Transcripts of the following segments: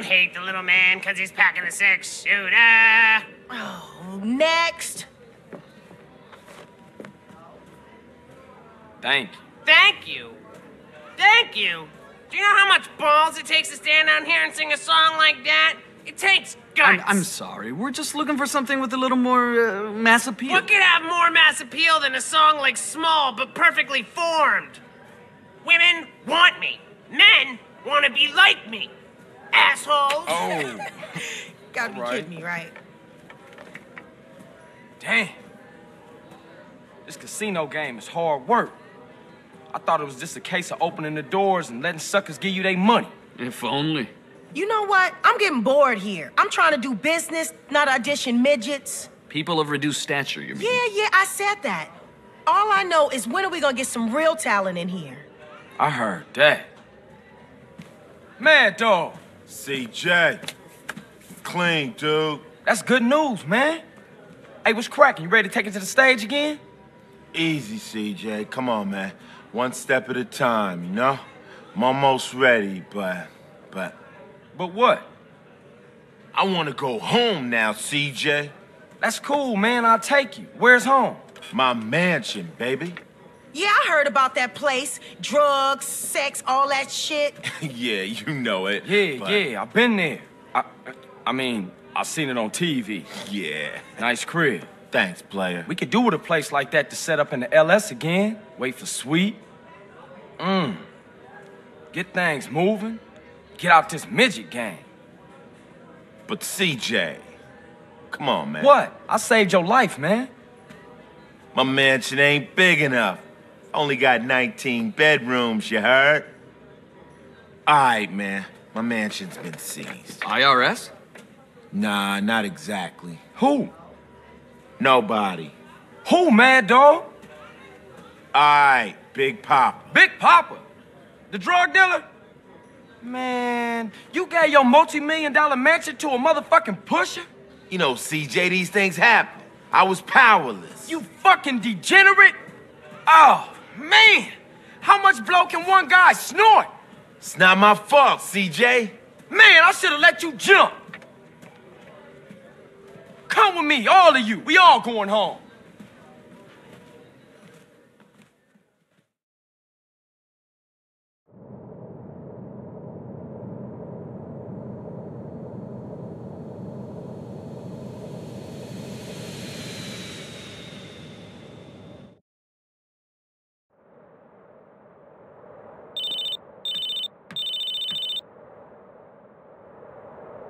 Don't hate the little man because he's packing a six shooter. Oh, next. Thank you. Thank you. Thank you. Do you know how much balls it takes to stand down here and sing a song like that? It takes guts. I'm, I'm sorry. We're just looking for something with a little more uh, mass appeal. What could have more mass appeal than a song like Small but perfectly formed? Women want me. Men want to be like me. Assholes. Oh, Gotta be Right. kidding me, right? damn. This casino game is hard work. I thought it was just a case of opening the doors and letting suckers give you their money. If only. You know what? I'm getting bored here. I'm trying to do business, not audition midgets. People of reduced stature, you mean? Yeah, yeah, I said that. All I know is when are we gonna get some real talent in here? I heard that. Madd Dogg, CJ. Clean, dude. that's good news, man. Hey, what's cracking? You ready to take it to the stage again? Easy, CJ. Come on, man. One step at a time, you know? I'm almost ready, but, but But what? I want to go home now, CJ. That's cool, man. I'll take you. Where's home? My mansion, baby. Yeah, I heard about that place. Drugs, sex, all that shit. yeah, you know it. Yeah, but- yeah, I've been there. I, I mean, I seen it on TV. Yeah. Nice crib. Thanks, player. We could do with a place like that to set up in the LS again. Wait for sweet. Mmm. Get things moving. Get out this midget game. But CJ, come on, man. What? I saved your life, man. My mansion ain't big enough. Only got 19 bedrooms, you heard? All right, man. My mansion's been seized. IRS? Nah, not exactly. Who? Nobody. Who, Madd Dogg? All right, Big Poppa. Big Poppa. The drug dealer? Man, you gave your multi-million dollar mansion to a motherfucking pusher? You know, CJ, these things happen. I was powerless. You fucking degenerate? Oh, man. How much blow can one guy snort? It's not my fault, CJ. Man, I should have let you jump. Come with me, all of you. We all going home.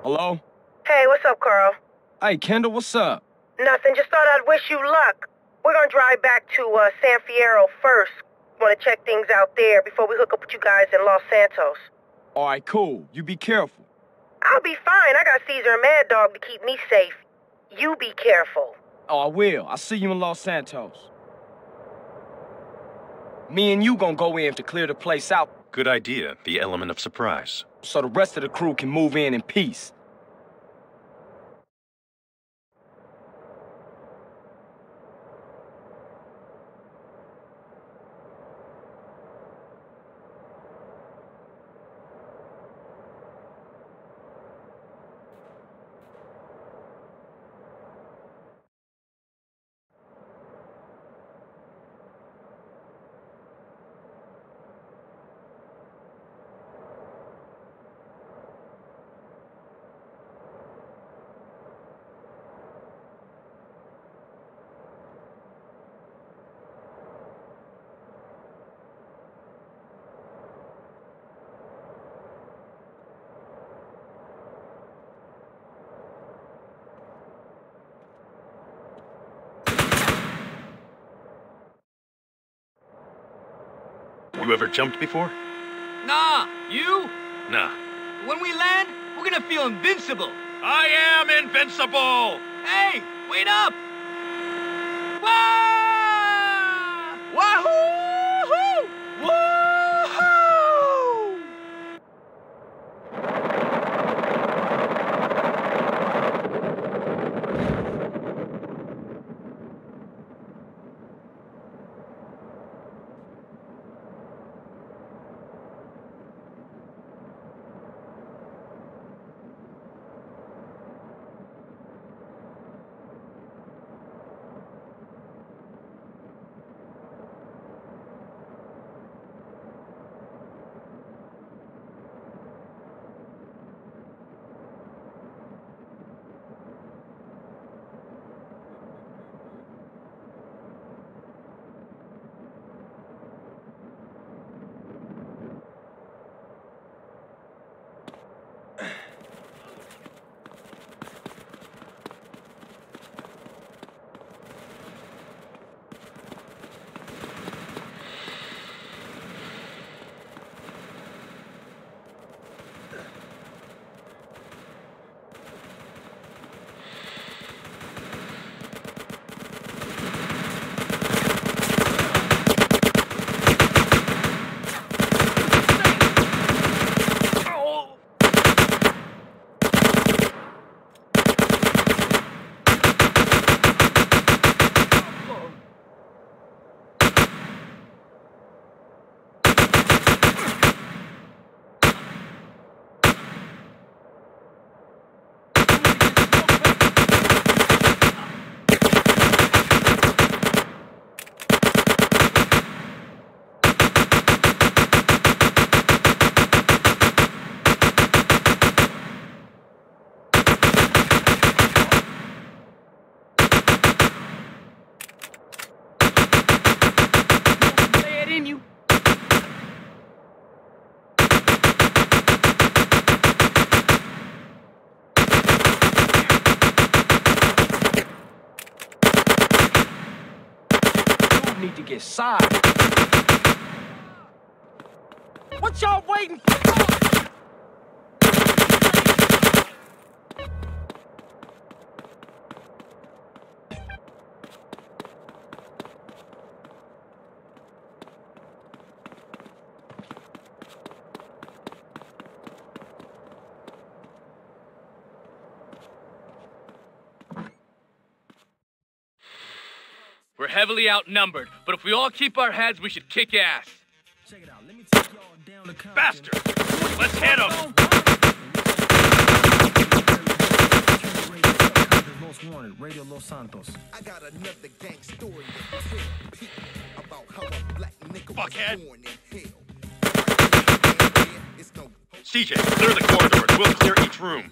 Hello? Hey, what's up, Carl? Hey, Kendl, what's up? Nothing. Just thought I'd wish you luck. We're gonna drive back to uh, San Fierro first. Want to check things out there before we hook up with you guys in Los Santos. All right, cool. You be careful. I'll be fine. I got Cesar and Madd Dogg to keep me safe. You be careful. Oh, I will. I'll see you in Los Santos. Me and you gonna go in to clear the place out Good idea, the element of surprise. So the rest of the crew can move in in peace. You ever jumped before? Nah, you? Nah. When we land, we're gonna feel invincible. I am invincible! Hey, wait up! Wah! Side. What y'all waiting for? Heavily outnumbered, but if we all keep our heads, we should kick ass. Check it out. Let me take y'all down to Compton. Faster! Let's hit him! Most wanted, Radio Los Santos. I got another gang story to tell about how a black nigga Fuckhead. was born in hell. It's no CJ, clear the corridors. We'll clear each room.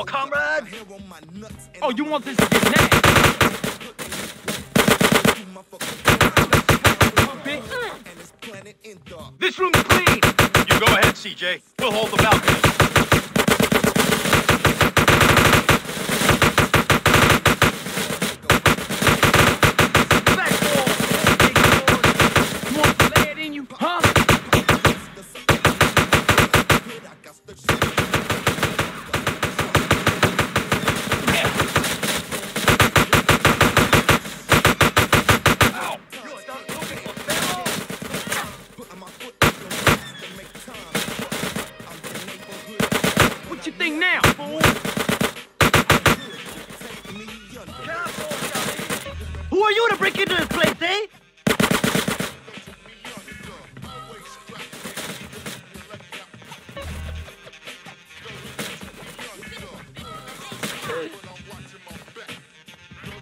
Looking for comrade? hair on my nuts and Oh, you want this to get nasty? my fucking bitch? and it's planet in dark. This room's clean! You go ahead, CJ. We'll hold the balcony.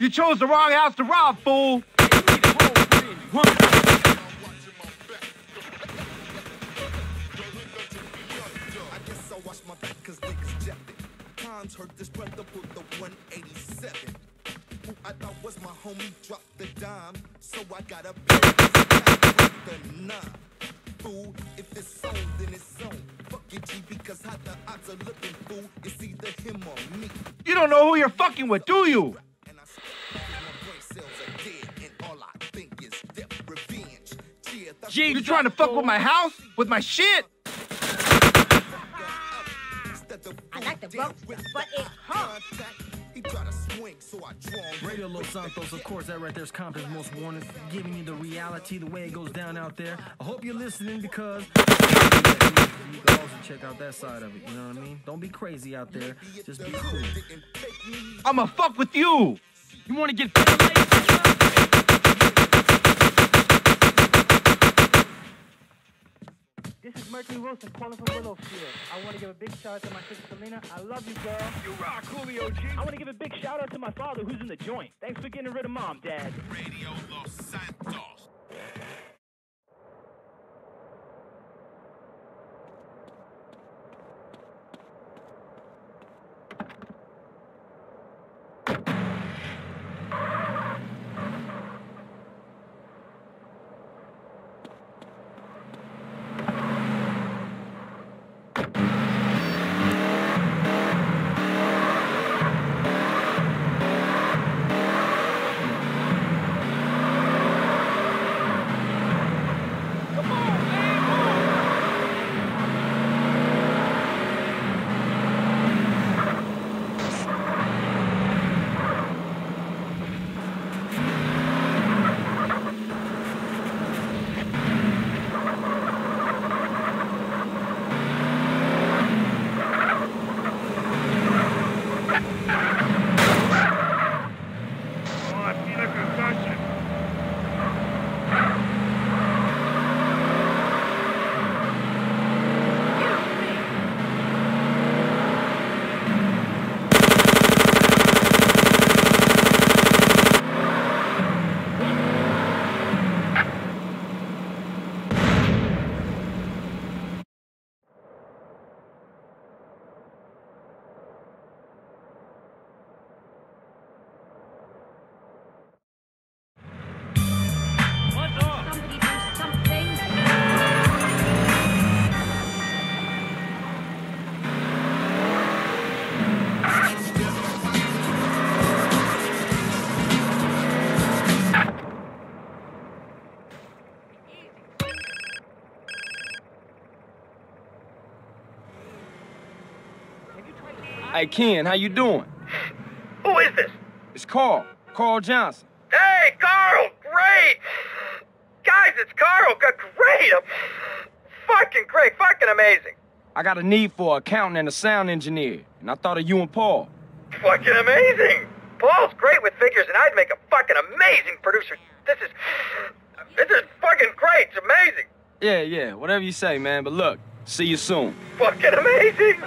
You chose the wrong house to rob, fool! I guess I wash my back cause niggas jacked. Cons heard this brother the 187. Who I thought was my homie dropped the dime. So I got a the nine. Fool, if it's then it's. Fuck your G because how the odds are looking, fool. It's either him or me. You don't know who you're fucking with, do you? Cheer, the Gee, You trying to fuck with my house? With my shit? I like the roast, but it hurt. He try to swing, so I draw. Radio Los Santos, of course, that right there is Compton's most wanted, giving you the reality, the way it goes down out there. I hope you're listening because you can also check out that side of it. You know what I mean? Don't be crazy out there. Just be cool. I'ma fuck with you! You want to get This is Mercury Wilson calling from Willowfield. I want to give a big shout out to my sister Selena. I love you, girl. You rock, Julio G! I want to give a big shout out to my father who's in the joint. Thanks for getting rid of mom, dad. Radio Los Santos. Hey, Ken, how you doing? Who is this? It's Carl. Carl Johnson. Hey, Carl! Great! Guys, it's Carl! Great! I'm fucking great! Fucking amazing! I got a need for an accountant and a sound engineer, and I thought of you and Paul. Fucking amazing! Paul's great with figures, and I'd make a fucking amazing producer. This is. This is fucking great! It's amazing! Yeah, yeah, whatever you say, man. But look, see you soon. Fucking amazing!